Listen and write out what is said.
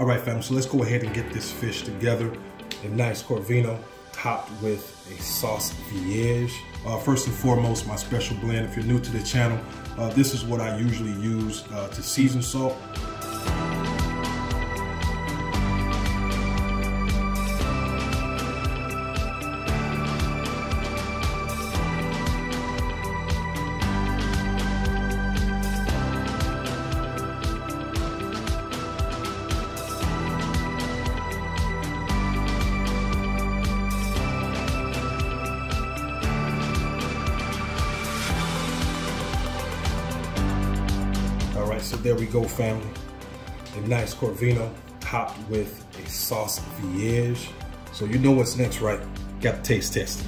All right, fam, so let's go ahead and get this fish together. A nice Corvina topped with a sauce vierge. Uh, first and foremost, my special blend. If you're new to the channel, uh, this is what I usually use uh, to season salt. Right, so there we go, family. A nice Corvina topped with a sauce vierge. So you know what's next, right? Got the taste test.